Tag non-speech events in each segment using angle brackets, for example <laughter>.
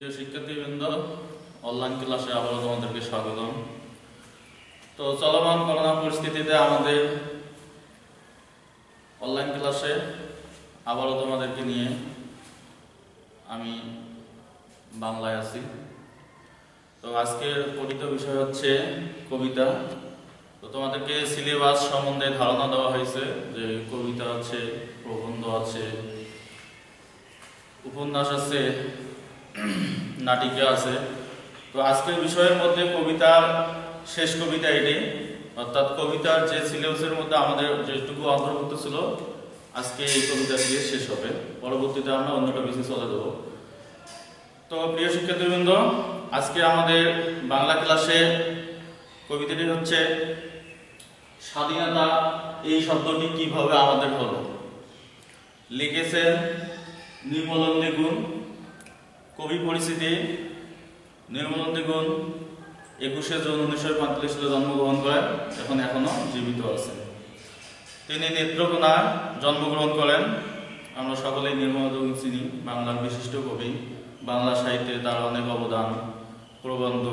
প্রিয় শিক্ষার্থীবৃন্দ অনলাইন ক্লাসে আবারও তোমাদেরকে স্বাগতম। তো চলমান করোনা পরিস্থিতিতে আমাদের অনলাইন ক্লাসে আবারও তোমাদেরকে নিয়ে আমি বাংলায় আছি। তো আজকের পঠিত বিষয় হচ্ছে কবিতা। তো তোমাদেরকে সিলেবাস সম্বন্ধে ধারণা দেওয়া হয়েছে যে কবিতা আছে, প্রবন্ধ আছে, উপন্যাস আছে নাটিকা আছে। তো আজকের বিষয়ের মধ্যে কবিতার শেষ কবিতা এটি। অর্থাৎ কবিতার যে সিলেবাসের মধ্যে আমাদের যেটুকু অন্তর্ভুক্ত ছিল, আজকে এই কবিতা দিয়ে শেষ হবে। পরবর্তীতে আমরা অন্য টপিকে চলে যাব। তো প্রিয় শিক্ষার্থীবৃন্দ, আজকে আমাদের বাংলা ক্লাসে কবিতাটি হচ্ছে, স্বাধীনতা, এই শব্দটি কীভাবে আমাদের হলো? লিখেছেন নির্মলন্দী গুণ কবি পরিস্থিতি নির্মলন্দী একুশে জুন উনিশশো পঁয়তাল্লিশ সালে জন্মগ্রহণ করেন, এখন এখনও জীবিত আছেন। তিনি নেত্রকোনায় জন্মগ্রহণ করেন। আমরা সকলেই নির্মলন্দী চিনি, বাংলার বিশিষ্ট কবি। বাংলা সাহিত্যে তার অনেক অবদান, প্রবন্ধ,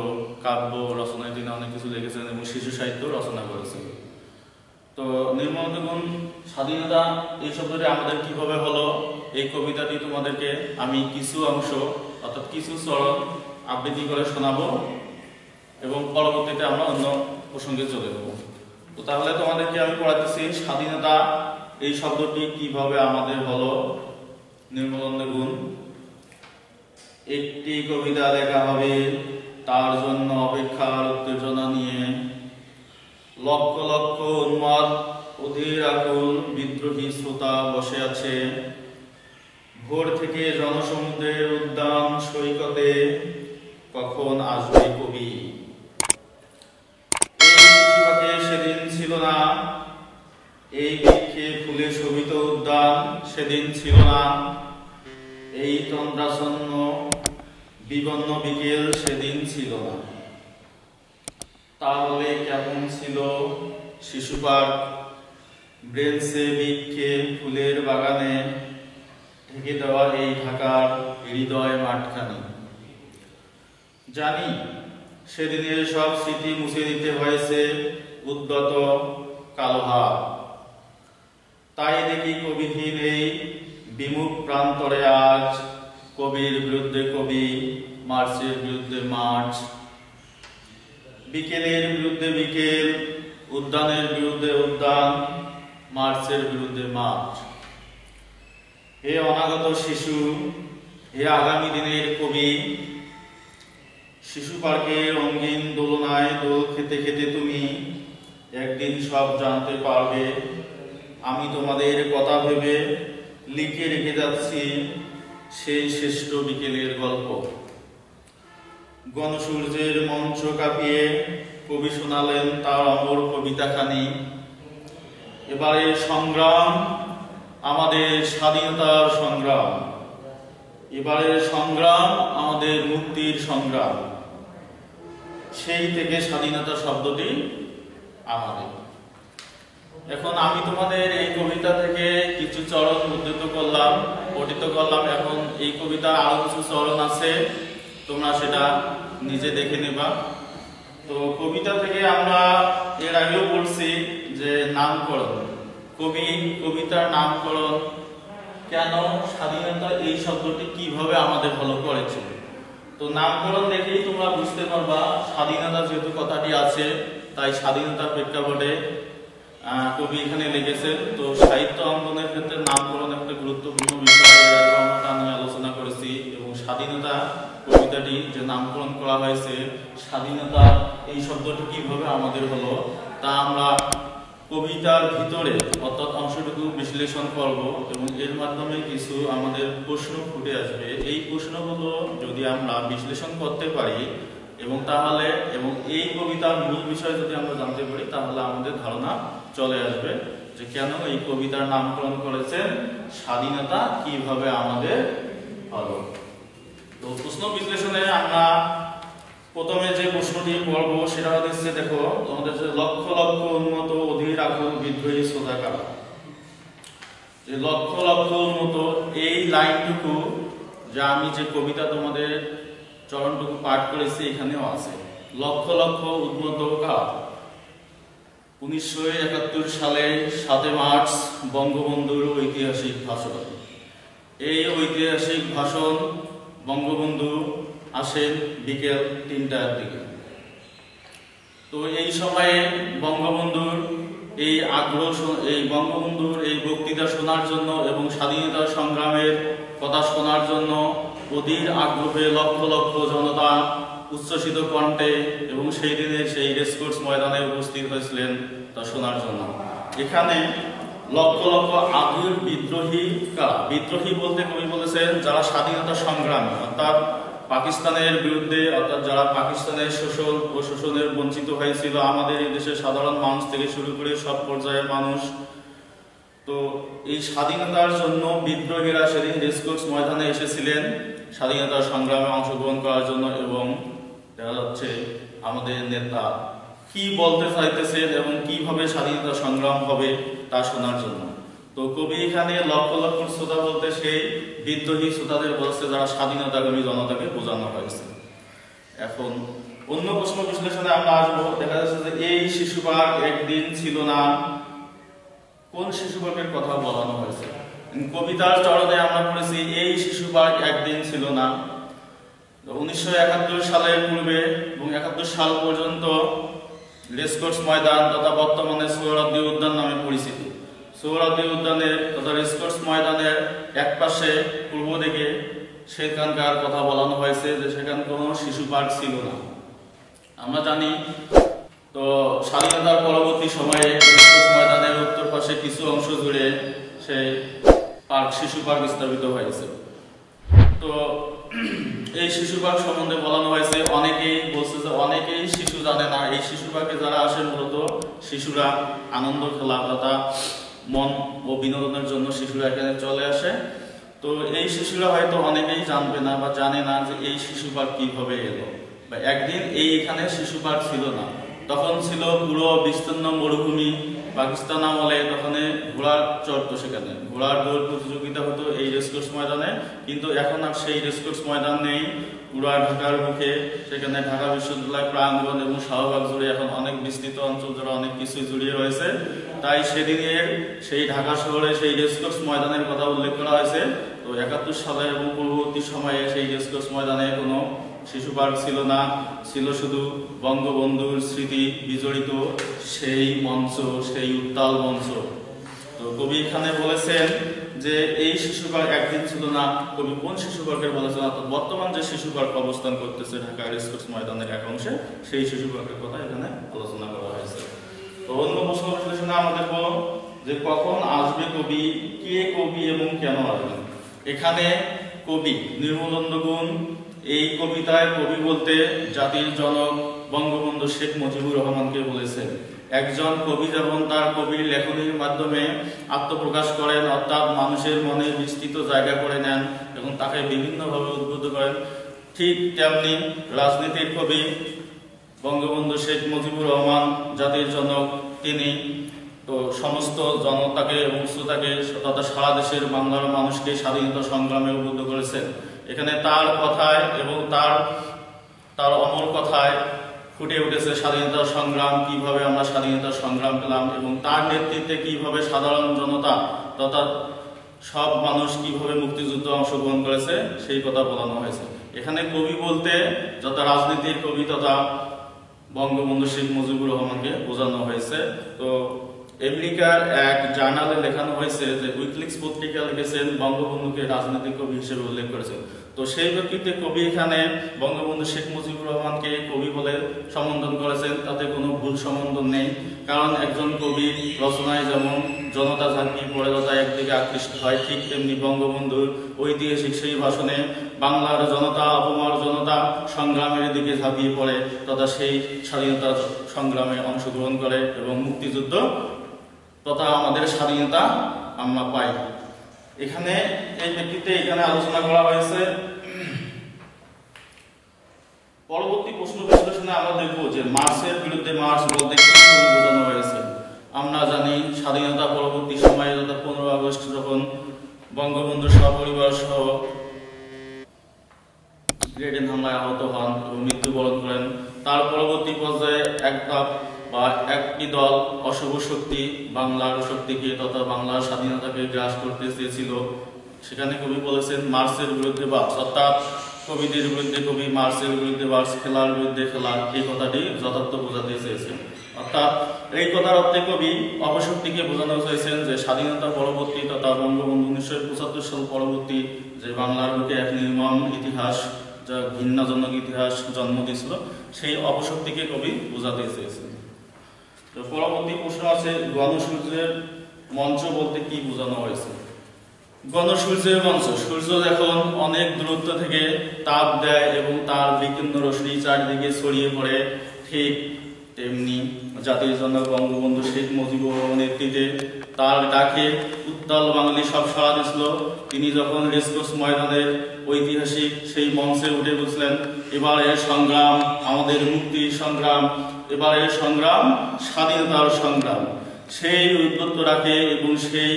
কাব্য, রচনায় তিনি অনেক কিছু লিখেছেন এবং শিশু সাহিত্য রচনা করেছেন। তো নির্মলন্দী গুণ স্বাধীনতা এই শব্দটি আমাদের কীভাবে হলো? এই কবিতাটি তোমাদেরকে আমি কিছু অংশ অর্থাৎ কিছু চরণ আবৃত্তি করে শোনাবো এবং পরবর্তীতে আমরা অন্য প্রসঙ্গে চলে যাব। তো তাহলে তোমাদেরকে আমি পড়াতেছি স্বাধীনতা, এই শব্দটি কীভাবে আমাদের হলো? নির্মলন্দ গুণ। একটি কবিতা লেখা হবে, তার জন্য অপেক্ষার উত্তেজনা নিয়ে। লক্ষ লক্ষ উন্মাদ, অধীর আকুল বিদ্রোহী শ্রোতা বসে আছে। ভোর থেকে জনসমুদ্রের উদ্যান সৈকতে কখন আসবে কবি? সেদিন ছিল না। এই বৃক্ষে ফুলে শোভিত উদ্যান সেদিন ছিল না। এই তন্দ্রাসন্ন বিবন্ন বিকেল সেদিন ছিল না। তাহলে কেমন ছিল শিশু পার্ক বৃক্ষে ফুলের বাগানে ঢেকে দেওয়া এই ঢাকার হৃদয় মাঠখানি। জানি, সেদিনের সব স্মৃতি মুছে দিতে হয়েছে উদ্যত কালোহা তাই দেখি কবিহীন এই বিমুখ প্রান্তরে আজ কবির বিরুদ্ধে কবি, মার্চের বিরুদ্ধে মার্চ। বিকেলের বিরুদ্ধে বিকেল, উদ্যানের বিরুদ্ধে উদ্যান, মার্চের বিরুদ্ধে মার্চ। হে অনাগত শিশু, হে আগামী দিনের কবি, শিশু পার্কের রঙিন দোলনায় দোল খেতে খেতে তুমি একদিন সব জানতে পারবে। আমি তোমাদের কথা ভেবে লিখে রেখে যাচ্ছি সেই শ্রেষ্ঠ বিকেলের গল্প। গণসূর্যের মঞ্চ কাঁপিয়ে কবি শোনালেন তার অমর কবিতাখানি। এবারে সংগ্রাম আমাদের স্বাধীনতার সংগ্রাম। এবারের সংগ্রাম আমাদের মুক্তির সংগ্রাম। সেই থেকে স্বাধীনতা শব্দটি আমাদের। এখন আমি তোমাদের এই কবিতা থেকে কিছু চরণ উদ্ধৃত করলাম, পঠিত করলাম। এখন এই কবিতা আরও কিছু চরণ আছে, তোমরা সেটা নিজে দেখে নেবা। তো কবিতা থেকে আমরা এর আগেও বলছি যে, নামকরণ। কবি, কবিতার নামকরণ। কেন স্বাধীনতা এই শব্দটি কীভাবে আমাদের ফলো করেছে? তো নামকরণ দেখেই তোমরা বুঝতে পারবা, স্বাধীনতা যেহেতু কথাটি আছে, তাই স্বাধীনতার প্রেক্ষাপটে কবি এখানে লিখেছে তো সাহিত্য অঙ্গনের ক্ষেত্রে নামকরণ একটা গুরুত্বপূর্ণ বিষয় আমরা আলোচনা করেছি, এবং স্বাধীনতা কবিতাটি যে নামকরণ করা হয়েছে, স্বাধীনতা এই শব্দটি কীভাবে আমাদের হলো, তা আমরা কবিতার ভিতরে অর্থাৎ অংশটুকু বিশ্লেষণ করব এবং এর মাধ্যমে কিছু আমাদের প্রশ্ন ফুটে আসবে। এই প্রশ্নগুলো যদি আমরা বিশ্লেষণ করতে পারি এবং তাহলে এবং এই কবিতার মূল বিষয় যদি আমরা জানতে পারি, তাহলে আমাদের ধারণা চলে আসবে যে কেন এই কবিতার নামকরণ করেছেন, স্বাধীনতা কীভাবে আমাদের হলো তো প্রশ্ন বিশ্লেষণে আমরা প্রথমে যে প্রশ্নটি সেটা হচ্ছে দেখো, তোমাদের যে লক্ষ লক্ষ উন্নত অধীর আকুল বিদ্রোহী শ্রোতাকার যে লক্ষ লক্ষ উন্নত এই লাইনটুকু যে আমি যে কবিতা তোমাদের চরণটুকু পাঠ করেছি, এখানেও আছে। লক্ষ লক্ষ উদ্বুদ্ধ কার উনিশশো একাত্তর সালে সাতই মার্চ বঙ্গবন্ধুর ঐতিহাসিক ভাষণ। এই ঐতিহাসিক ভাষণ বঙ্গবন্ধু আসেন বিকেল তিনটার দিকে। তো এই সময়ে বঙ্গবন্ধুর এই আগ্রহ এই বঙ্গবন্ধুর এই বক্তৃতা শোনার জন্য এবং স্বাধীনতা সংগ্রামের কথা শোনার জন্য অধীর আগ্রহে লক্ষ লক্ষ জনতা উচ্ছ্বসিত কণ্ঠে এবং সেই দিনে সেই রেসকোর্স ময়দানে উপস্থিত হয়েছিলেন তা শোনার জন্য। এখানে লক্ষ লক্ষ আগুর বিদ্রোহী বিদ্রোহী বলতে কবি বলেছেন, যারা স্বাধীনতা সংগ্রামী, অর্থাৎ পাকিস্তানের বিরুদ্ধে, অর্থাৎ যারা পাকিস্তানের শোষণ ও শোষণের বঞ্চিত হয়েছিল, আমাদের এই দেশের সাধারণ মানুষ থেকে শুরু করে সব পর্যায়ের মানুষ। তো এই স্বাধীনতার জন্য বিদ্রোহীরা সেদিন রেসকোর্স ময়দানে এসেছিলেন। স্বাধীনতার সংগ্রামে অংশগ্রহণ করার জন্য এবং দেখা যাচ্ছে আমাদের নেতা কি বলতে চাইতেছেন এবং কীভাবে স্বাধীনতা সংগ্রাম হবে তা শোনার জন্য। তো কবি এখানে লক্ষ লক্ষ শ্রোতা বলতে সেই বিদ্রোহী শ্রোতাদের বলছে যারা স্বাধীনতাকামী জনতাকে বোঝানো হয়েছে। এখন অন্য প্রশ্ন বিশ্লেষণে আমরা আসব। দেখা যাচ্ছে যে এই শিশু পার্ক একদিন ছিল না। কোন শিশু পার্কের কথা বলানো হয়েছে? কবিতার চরণে আমরা পড়েছি, এই শিশু পার্ক একদিন ছিল না। উনিশশো একাত্তর সালের পূর্বে এবং একাত্তর সাল পর্যন্ত রেসকোর্স ময়দান তথা বর্তমানে সৌরাব্দী উদ্যান নামে পরিচিত। সৌরাব্দী উদ্যানের তথা ময়দানের এক পাশে পূর্ব দিকে সেখানকার কথা বলানো হয়েছে যে সেখানে কোনো শিশু পার্ক ছিল না। আমরা জানি, তো স্বাধীনতার পরবর্তী সময়ে ময়দানের উত্তর পাশে কিছু অংশ জুড়ে পার্ক, শিশু পার্ক স্থাপিত হয়েছে। তো এই শিশু পার্ক সম্বন্ধে বলানো হয়েছে, অনেকেই বলছে যে অনেকেই শিশু জানে না। এই শিশু পার্কে যারা আসে মূলত শিশুরা আনন্দ খেলা তথা মন ও বিনোদনের জন্য শিশুরা এখানে চলে আসে। তো এই শিশুরা হয়তো অনেকেই জানবে না বা জানে না যে এই শিশু পার্ক কীভাবে এলো। বা একদিন এই এখানে শিশু পার্ক ছিল না। তখন ছিল পুরো বিস্তীর্ণ মরুভূমি পাকিস্তান আমলে তখন ঘোড়া চড়তো সেখানে। ঘোড়ার দৌড় প্রতিযোগিতা হতো এই রেসকোর্স ময়দানে, কিন্তু এখন আর সেই রেসকোর্স ময়দান নেই। পুরা ঢাকার মুখে সেখানে ঢাকা বিশ্ববিদ্যালয় প্রাঙ্গণ এবং শাহবাগ জুড়ে এখন অনেক বিস্তৃত অঞ্চল জুড়ে অনেক কিছু জুড়িয়ে রয়েছে। তাই সেদিনের সেই ঢাকা শহরে সেই রেসকোর্স ময়দানের কথা উল্লেখ করা হয়েছে। তো একাত্তর সালে এবং পূর্ববর্তী সময়ে সেই রেসকোর্স ময়দানে কোনো শিশু পার্ক ছিল না, ছিল শুধু বঙ্গবন্ধুর স্মৃতি বিজড়িত সেই মঞ্চ, সেই উত্তাল মঞ্চ। তো কবি এখানে বলেছেন যে, এই শিশু পার্ক একদিন ছিল না, কবি কোন শিশু পার্কের বলেছেন? অর্থাৎ বর্তমান যে শিশু পার্ক অবস্থান করতেছে ঢাকা রেসকোর্স ময়দানের এক অংশে, সেই শিশু পার্কের কথা এখানে আলোচনা করা হয়েছে। তো অন্য প্রশ্ন বিশ্লেষণে আমরা দেখব যে, কখন আসবে কবি, কে কবি এবং কেন আসবেন এখানে কবি নির্মলন্দ গুণ এই কবিতায় কবি বলতে জাতির জনক বঙ্গবন্ধু শেখ মুজিবুর রহমানকে বলেছেন, একজন কবি যেমন তার কবির লেখনীর মাধ্যমে আত্মপ্রকাশ করেন, অর্থাৎ মানুষের মনে বিস্তৃত জায়গা করে নেন এবং তাকে বিভিন্নভাবে উদ্বুদ্ধ করেন, ঠিক তেমনি রাজনীতির কবি বঙ্গবন্ধু শেখ মুজিবুর রহমান, জাতির জনক, তিনি তো সমস্ত জনতাকে এবং শ্রোতাকে তথা সারা দেশের বাংলার মানুষকে স্বাধীনতা সংগ্রামে উদ্বুদ্ধ করেছেন। এখানে তার কথায় এবং তার তার অমর কথায় ফুটে উঠেছে স্বাধীনতা সংগ্রাম, কীভাবে আমরা স্বাধীনতা সংগ্রাম পেলাম এবং তার নেতৃত্বে কীভাবে সাধারণ জনতা তথা সব মানুষ কীভাবে মুক্তিযুদ্ধ অংশগ্রহণ করেছে, সেই কথা বলানো হয়েছে। এখানে কবি বলতে যত রাজনীতির কবি তথা বঙ্গবন্ধু শেখ মুজিবুর রহমানকে বোঝানো হয়েছে। তো আমেরিকার এক জার্নালে লেখানো হয়েছে যে উইকলিক্স পত্রিকা লিখেছেন বঙ্গবন্ধুকে রাজনৈতিক কবি হিসেবে উল্লেখ করেছেন। তো সেই ব্যক্তিতে কবি এখানে বঙ্গবন্ধু শেখ মুজিবুর রহমানকে কবি বলে সম্বোধন করেছেন। তাতে কোনো ভুল সম্বোধন নেই। কারণ একজন কবি রচনায় যেমন জনতা ঝাঁকি তথা একদিকে আকৃষ্ট হয়, ঠিক তেমনি বঙ্গবন্ধুর ঐতিহাসিক সেই ভাষণে বাংলার জনতা, অপমার জনতা সংগ্রামের দিকে ঝাঁপিয়ে পড়ে, তথা সেই স্বাধীনতা সংগ্রামে অংশগ্রহণ করে এবং মুক্তিযুদ্ধ তথা আমাদের স্বাধীনতা আমরা পাই। এখানে এই ব্যক্তিতে এখানে আলোচনা করা হয়েছে। পরবর্তী প্রশ্ন বিশ্লেষণে আমরা দেখব যে মার্চের বিরুদ্ধে মার্চ বলতে কি বোঝানো হয়েছে। আমরা জানি স্বাধীনতা পরবর্তী সময়ে অর্থাৎ পনেরো আগস্ট যখন বঙ্গবন্ধু সপরিবার সহ গ্রেডেন হামলায় আহত হন এবং মৃত্যুবরণ করেন, তার পরবর্তী পর্যায়ে এক ধাপ বা একটি দল অশুভ শক্তি, বাংলার শক্তিকে তথা বাংলার স্বাধীনতাকে গ্রাস করতে চেয়েছিল। সেখানে কবি বলেছেন, মার্সের বিরুদ্ধে বাস, অর্থাৎ কবিদের বিরুদ্ধে কবি মার্সের বিরুদ্ধে বাস, খেলার বিরুদ্ধে খেলা, এই কথাটি যথার্থ বোঝাতে চেয়েছেন। অর্থাৎ এই কথার অর্থে কবি অপশক্তিকে বোঝানো চেয়েছেন যে স্বাধীনতা পরবর্তী তথা বঙ্গবন্ধু উনিশশো পঁচাত্তর সাল পরবর্তী যে বাংলার বুকে এক নির্মম ইতিহাস, যা ঘৃণাজনক ইতিহাস জন্ম দিয়েছিল, সেই অপশক্তিকে কবি বোঝাতে চেয়েছেন। তো পরবর্তী প্রশ্ন আছে, গণসূর্যের মঞ্চ বলতে কি বোঝানো হয়েছে? গণসূর্যের মঞ্চ। সূর্য যখন অনেক দূরত্ব থেকে তাপ দেয় এবং তার বিকিরণ রশ্মি চারিদিকে ছড়িয়ে পড়ে, ঠিক তেমনি জাতির জন্য বঙ্গবন্ধু শেখ মুজিবুর নেতৃত্বে তার ডাকে উত্তাল বাঙালি সব সাড়া দিছিল তিনি যখন রেসকোর্স ময়দানের ঐতিহাসিক সেই মঞ্চে উঠে বসলেন এবারের সংগ্রাম, আমাদের মুক্তির সংগ্রাম এবারের সংগ্রাম, স্বাধীনতার সংগ্রাম। সেই উদ্যত্ত ডাকে এবং সেই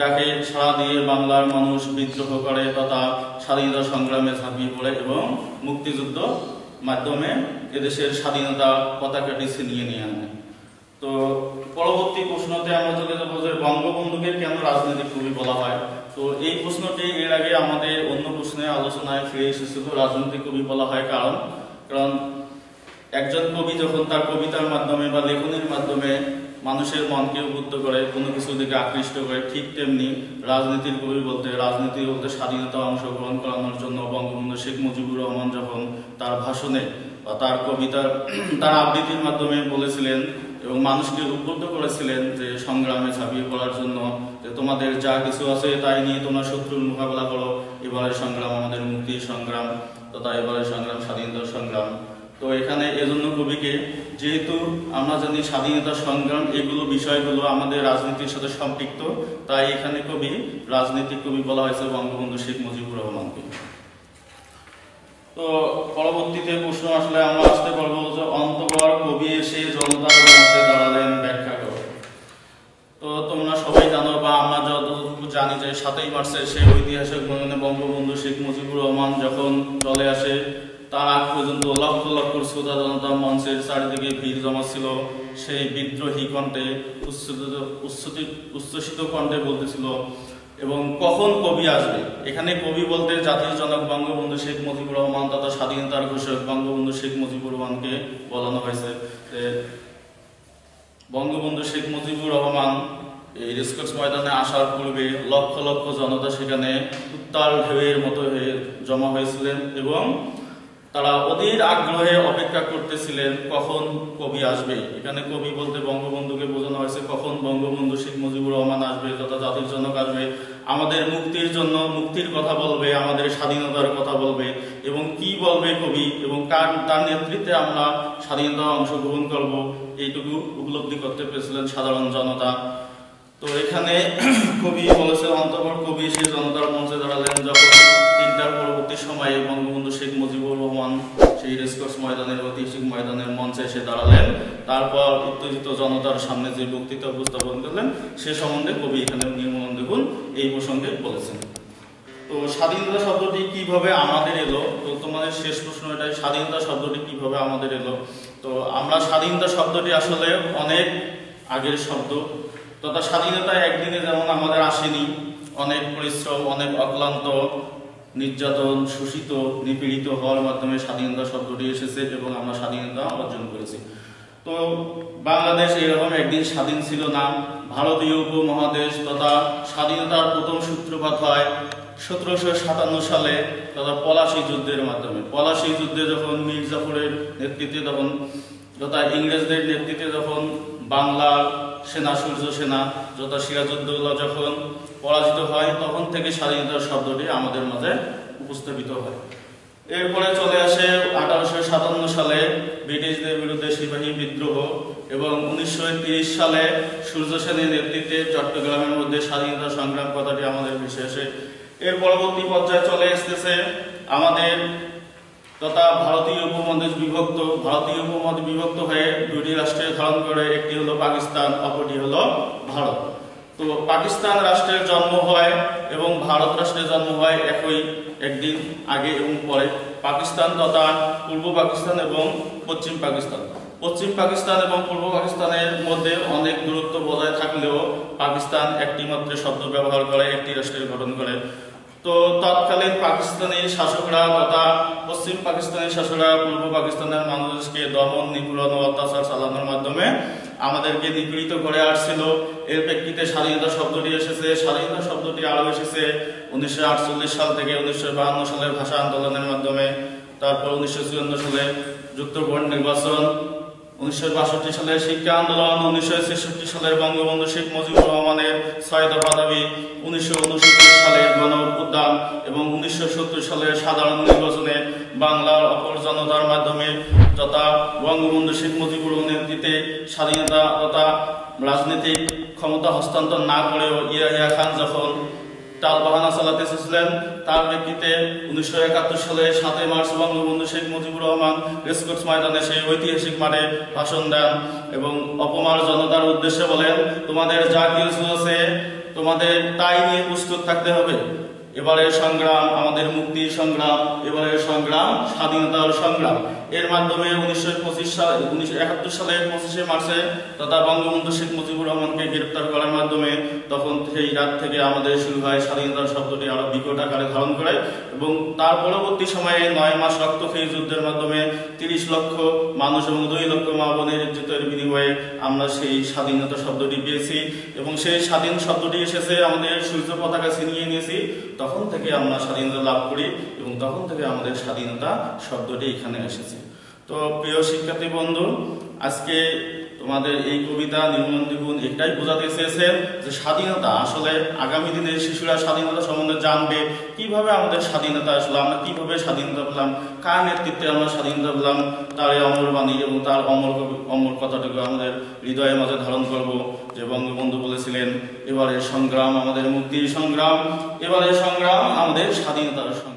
ডাকে সাড়া দিয়ে বাংলার মানুষ বিদ্রোহ করে তথা স্বাধীনতা সংগ্রামে ঝাঁপিয়ে পড়ে এবং মুক্তিযুদ্ধ মাধ্যমে এদেশের স্বাধীনতা পতাকাটি ছিনিয়ে নিয়ে আনে। তো পরবর্তী প্রশ্নতে আমরা চলে যাব যে বঙ্গবন্ধুকে কেন রাজনৈতিক কবি বলা হয়? তো এই প্রশ্নটি এর আগে আমাদের অন্য প্রশ্নে আলোচনায় ফিরে এসেছিল, রাজনৈতিক কবি বলা হয় কারণ। কারণ একজন কবি যখন তার কবিতার মাধ্যমে বা লেখনের মাধ্যমে মানুষের মনকে উদ্বুদ্ধ করে, কোনো কিছু দিকে আকৃষ্ট করে ঠিক তেমনি রাজনীতির কবি বলতে, রাজনীতি বলতে স্বাধীনতা অংশগ্রহণ করানোর জন্য বঙ্গবন্ধু শেখ মুজিবুর রহমান যখন তার ভাষণে বা তার কবিতার, তার আবৃত্তির মাধ্যমে বলেছিলেন এবং মানুষকে উদ্বুদ্ধ করেছিলেন যে সংগ্রামে ঝাঁপিয়ে পড়ার জন্য, যে তোমাদের যা কিছু আছে তাই নিয়ে তোমরা শত্রুর মোকাবেলা করো, এবারের সংগ্রাম আমাদের মুক্তির সংগ্রাম, তথা এবারের সংগ্রাম স্বাধীনতার সংগ্রাম। তো এখানে এজন্য কবিকে, যেহেতু আমরা জানি স্বাধীনতা সংগ্রাম, এগুলো বিষয়গুলো আমাদের রাজনীতির সাথে সম্পৃক্ত, তাই এখানে কবি, রাজনৈতিক কবি বলা হয়েছে বঙ্গবন্ধু শেখ মুজিবুর রহমানকে। তো পরবর্তীতে প্রশ্ন আসলে আমরা আসতে পারব যে অন্তপর কবি এসে জনতার মঞ্চে দাঁড়ালেন ব্যাখ্যা করো। তো তোমরা সবাই জানো বা আমরা যতটুকু জানি যে সাতই মার্চের সেই ঐতিহাসিক মনে বঙ্গবন্ধু শেখ মুজিবুর রহমান যখন চলে আসে, তার আগ পর্যন্ত লক্ষ লক্ষ শ্রোতা জনতা মঞ্চের চারিদিকে ভিড় জমা ছিল সেই বিদ্রোহী কণ্ঠে উচ্ছ্বসিত উচ্ছ্বসিত কণ্ঠে বলতেছিল এবং কখন কবি আসবে? এখানে কবি বলতে জাতির জনক বঙ্গবন্ধু শেখ মুজিবুর রহমান তথা স্বাধীনতার ঘোষক বঙ্গবন্ধু শেখ মুজিবুর রহমানকে বলানো হয়েছে। বঙ্গবন্ধু শেখ মুজিবুর রহমান এই রেসকোর্স ময়দানে আসার পূর্বে লক্ষ লক্ষ জনতা সেখানে উত্তাল ঢেউয়ের মতো হয়ে জমা হয়েছিলেন এবং তারা অধীর আগ্রহে অপেক্ষা করতেছিলেন, কখন কবি আসবে? এখানে কবি বলতে বঙ্গবন্ধুকে বোঝানো হয়েছে, কখন বঙ্গবন্ধু শেখ মুজিবুর রহমান আসবে তথা জাতির জনক আসবে আমাদের মুক্তির জন্য মুক্তির কথা বলবে, আমাদের স্বাধীনতার কথা বলবে, এবং কি বলবে কবি, এবং কার, তার নেতৃত্বে আমরা স্বাধীনতা অংশগ্রহণ করব, এইটুকু উপলব্ধি করতে পেরেছিলেন সাধারণ জনতা। তো এখানে <clears throat> কবি বলেছে অন্তপর কবি সে জনতার মঞ্চে দাঁড়ালেন, যখন তিনটার পরবর্তী সময়ে বঙ্গবন্ধু শেখ মুজিবুর রহমান সেই রেসকোর্স ময়দানের ঐতিহাসিক ময়দানের মঞ্চে এসে দাঁড়ালেন। তারপর উত্তেজিত জনতার সামনে যে বক্তৃতা উপস্থাপন করলেন, সে সম্বন্ধে কবি এখানে নির্মল দেখুন এই প্রসঙ্গে বলেছেন। তো স্বাধীনতা শব্দটি কীভাবে আমাদের এলো? তো তোমাদের শেষ প্রশ্ন এটাই, স্বাধীনতা শব্দটি কীভাবে আমাদের এলো? তো আমরা স্বাধীনতা শব্দটি আসলে অনেক আগের শব্দ। তথা স্বাধীনতা একদিনে যেমন আমাদের আসেনি, অনেক পরিশ্রম, অনেক অক্লান্ত নির্যাতন, শোষিত, নিপীড়িত হওয়ার মাধ্যমে স্বাধীনতা শব্দটি এসেছে এবং আমরা স্বাধীনতা অর্জন করেছি। তো বাংলাদেশ এরকম একদিন স্বাধীন ছিল না। ভারতীয় উপমহাদেশ তথা স্বাধীনতার প্রথম সূত্রপাত হয় সতেরোশো সাতান্ন সালে তথা পলাশী যুদ্ধের মাধ্যমে। পলাশী যুদ্ধে যখন মীর জাফরের নেতৃত্বে তখন তথা ইংরেজদের নেতৃত্বে যখন বাংলার সেনা, সূর্য সেনা, যথা সিরাজউদ্দৌলা যখন পরাজিত হয়, তখন থেকে স্বাধীনতার শব্দটি আমাদের মাঝে উপস্থাপিত হয়। এরপরে চলে আসে আঠারোশো সাতান্ন সালে ব্রিটিশদের বিরুদ্ধে সিপাহী বিদ্রোহ এবং উনিশশো সালে সূর্য সেনের নেতৃত্বে চট্টগ্রামের মধ্যে স্বাধীনতা সংগ্রাম কথাটি আমাদের ভেসে আসে। এর পরবর্তী পর্যায়ে চলে আসতেছে আমাদের তথা ভারতীয় উপমহাদেশ বিভক্ত। ভারতীয় উপমহাদেশ বিভক্ত হয়ে দুটি রাষ্ট্রে ধারণ করে, একটি হলো পাকিস্তান, অপরটি হলো ভারত। তো পাকিস্তান রাষ্ট্রের জন্ম হয় এবং ভারত রাষ্ট্রের জন্ম হয় একই একদিন আগে এবং পরে। পাকিস্তান তথা পূর্ব পাকিস্তান এবং পশ্চিম পাকিস্তান। পশ্চিম পাকিস্তান এবং পূর্ব পাকিস্তানের মধ্যে অনেক দূরত্ব বজায় থাকলেও পাকিস্তান একটি মাত্র শব্দ ব্যবহার করে, একটি রাষ্ট্রের গঠন করে। তো তৎকালীন পাকিস্তানি শাসকরা তথা পশ্চিম পাকিস্তানি শাসকরা পূর্ব পাকিস্তানের মানুষকে দমন নিপীড়ন ও অত্যাচার চালানোর মাধ্যমে আমাদেরকে নিপীড়িত করে আসছিল। এর প্রেক্ষিতে স্বাধীনতা শব্দটি এসেছে। স্বাধীনতা শব্দটি আরও এসেছে। উনিশশো আটচল্লিশ সাল থেকে উনিশশো সালের ভাষা আন্দোলনের মাধ্যমে। তারপর উনিশশো সালে যুক্ত নির্বাচন উনিশশো সালের শিক্ষা আন্দোলন, উনিশশো সালের বঙ্গবন্ধু শেখ মুজিবুর রহমানের ছয় দফা উনিশশো সালের গণ উদ্যান এবং উনিশশো সালের সাধারণ নির্বাচনে বাংলার অপর জনতার মাধ্যমে যথা বঙ্গবন্ধু শেখ মুজিবুর নেতৃত্বে স্বাধীনতা তথা রাজনৈতিক ক্ষমতা হস্তান্তর না করেও ইয়াহিয়া খান যখন টাল বাহানা চালাতে এসেছিলেন। তার প্রেক্ষিতে উনিশশো একাত্তর সালে সাতই মার্চ বঙ্গবন্ধু শেখ মুজিবুর রহমান রেসকোর্স ময়দানে সেই ঐতিহাসিক মাঠে ভাষণ দেন এবং অপমার জনতার উদ্দেশ্যে বলেন, তোমাদের যা কিছু আছে, তোমাদের তাই নিয়ে প্রস্তুত থাকতে হবে। এবারের সংগ্রাম আমাদের মুক্তির সংগ্রাম, এবারের সংগ্রাম স্বাধীনতার সংগ্রাম। এর মাধ্যমে উনিশশো পঁচিশ সাল, উনিশশো একাত্তর সালের পঁচিশে মার্চে তথা বঙ্গবন্ধু শেখ মুজিবুর রহমানকে গ্রেপ্তার করার মাধ্যমে তখন সেই রাত থেকে আমাদের শুরু হয় স্বাধীনতার শব্দটি আরও বিকট আকারে ধারণ করে এবং তার পরবর্তী সময়ে নয় মাস রক্তক্ষয়ী যুদ্ধের মাধ্যমে তিরিশ লক্ষ মানুষ এবং দুই লক্ষ মা বোনের ইজ্জতের বিনিময়ে আমরা সেই স্বাধীনতা শব্দটি পেয়েছি এবং সেই স্বাধীন শব্দটি এসেছে আমাদের সূর্য পতাকা ছিনিয়ে নিয়েছি। তখন থেকে আমরা স্বাধীনতা লাভ করি এবং তখন থেকে আমাদের স্বাধীনতা শব্দটি এখানে এসেছে। তো প্রিয় শিক্ষার্থী বন্ধু, আজকে তোমাদের এই কবিতা নির্মল দ্বিগুণ এটাই বোঝাতে চেয়েছে যে স্বাধীনতা আসলে আগামী দিনে শিশুরা স্বাধীনতা সম্বন্ধে জানবে, কীভাবে আমাদের স্বাধীনতা আসলে, আমরা কীভাবে স্বাধীনতা পেলাম কার নেতৃত্বে আমরা স্বাধীনতা পেলাম তার অমর বাণী এবং তার অমর অমর কথাটুকু আমাদের হৃদয়ের মাঝে ধারণ করব। যে বঙ্গবন্ধু বলেছিলেন, এবারের সংগ্রাম আমাদের মুক্তির সংগ্রাম, এবারের সংগ্রাম আমাদের স্বাধীনতার সংগ্রাম।